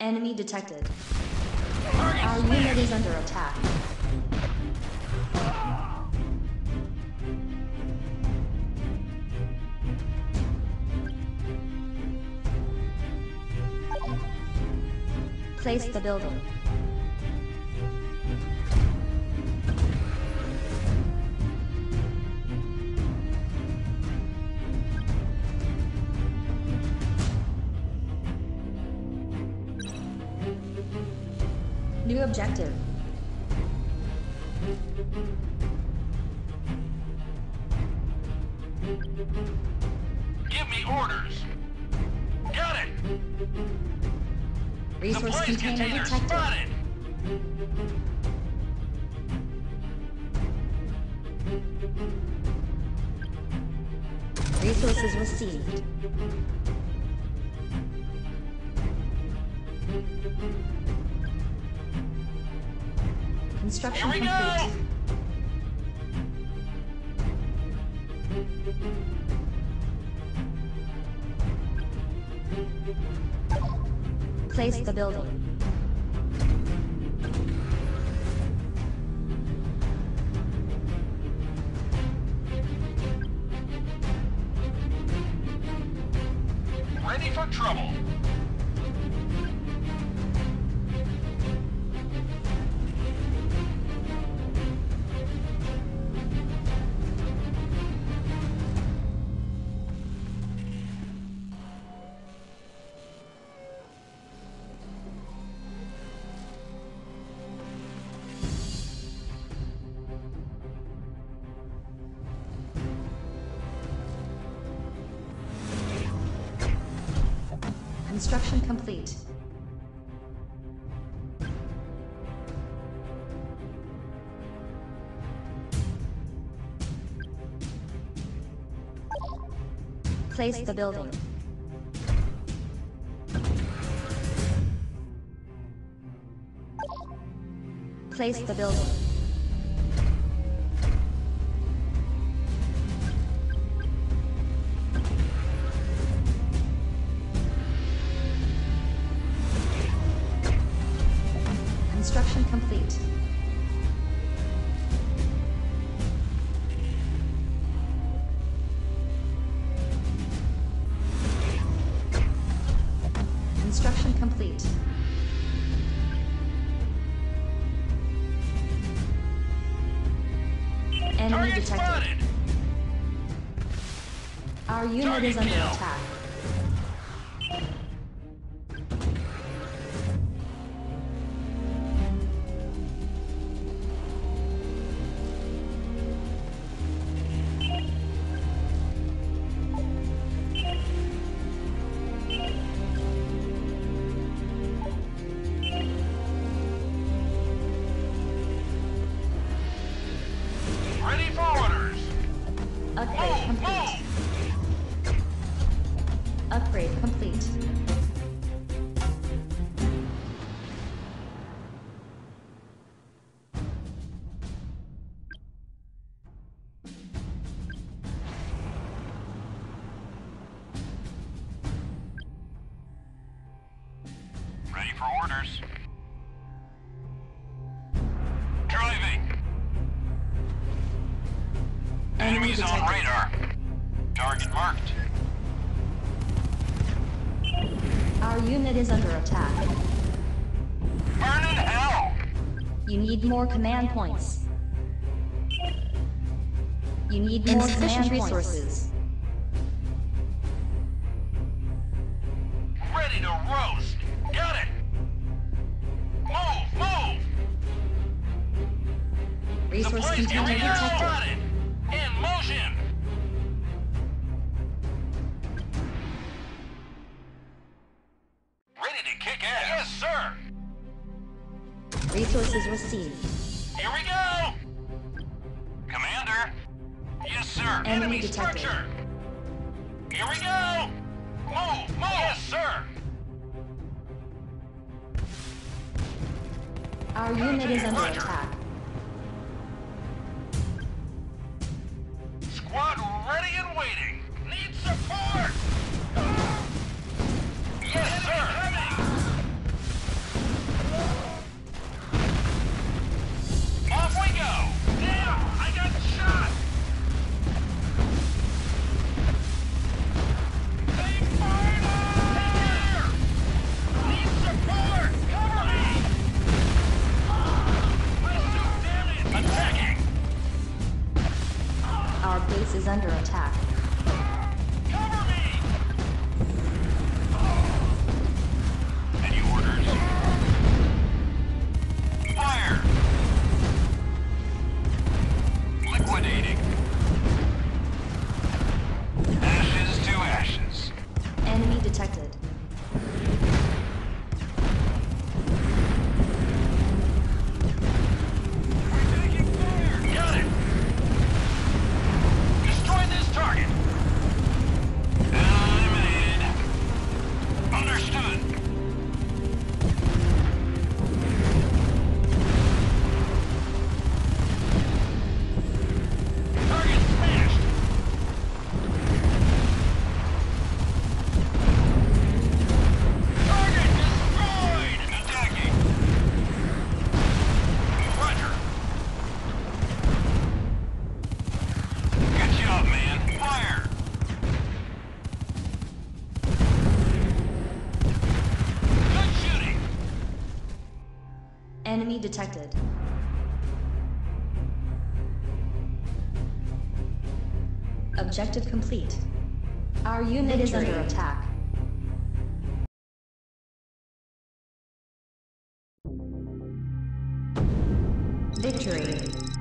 Enemy detected. Our unit is under attack. Place the building. New objective. Give me orders. Got it. Resource Supplies container container detected. spotted. Resources received. Construction Here we go. Place the building. Ready for trouble. Construction complete. Place the building. Place the building. Enemy Target detected. spotted. Our unit Target is under kill. attack. Ready. Driving. Enemies on radar. Target marked. Our unit is under attack. Burn in hell. You need more command points. You need more Insufficient command resources. Resource container detected. In motion. Ready to kick ass. Yes, sir. Resources received. Here we go! Commander! Yes, sir! Enemy detected. structure! Here we go! Move! Move! Yes, sir! Our unit is under attack. Is under attack. Cover me! Any orders? Fire! Liquidating. Ashes to ashes. Enemy detected. Enemy detected. Objective complete. Our unit is under attack. Victory.